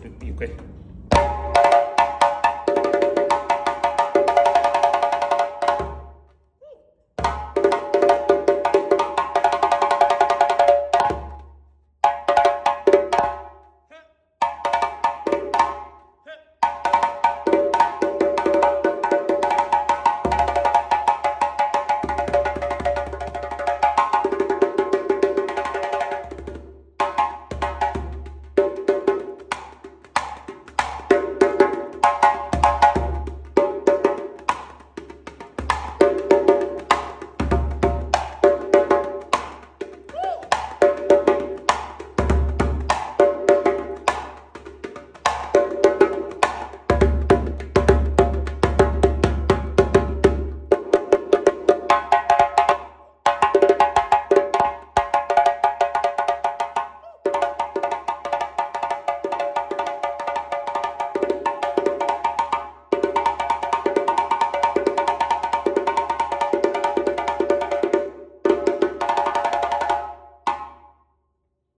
อยู่อยู่ไกล